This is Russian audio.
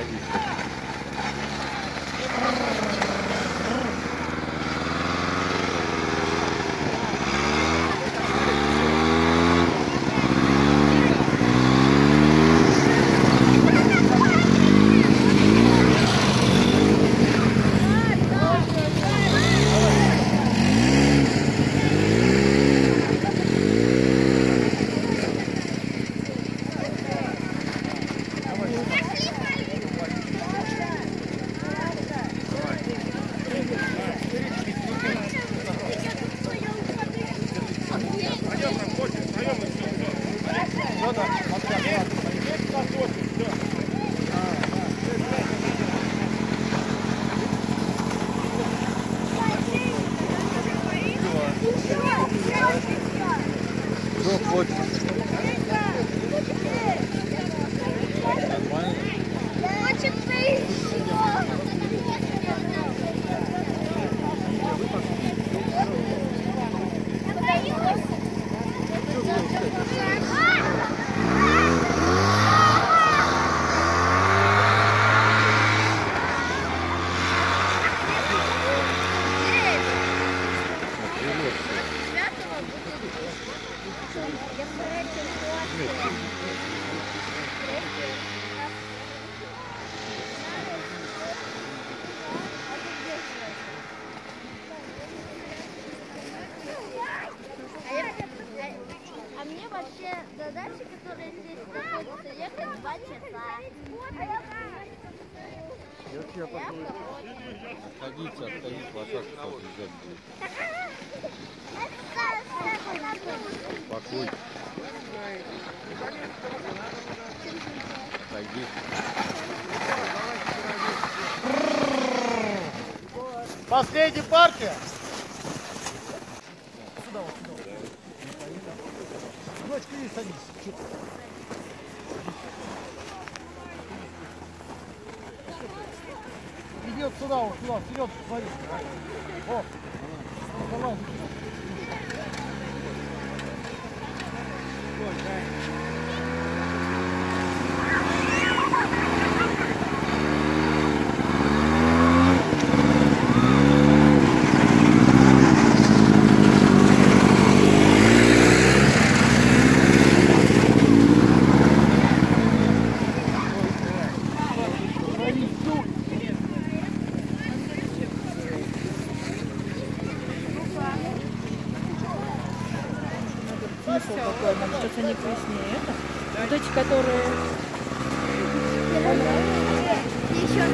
Salve. Мне вообще до дачи, которая здесь находится, ехать два часа. Я тебя покажу. Отходите, отходите, лошадку подъезжать будет. Спокойно. Отойди. Последняя партия. Сюда вот, сюда. Дочка, иди садись. Чё ты? Идет сюда, вот сюда, вперед, смотри. О, давай. Смысл какой? Нам сейчас они вкуснее. Это вот эти, которые... Еще.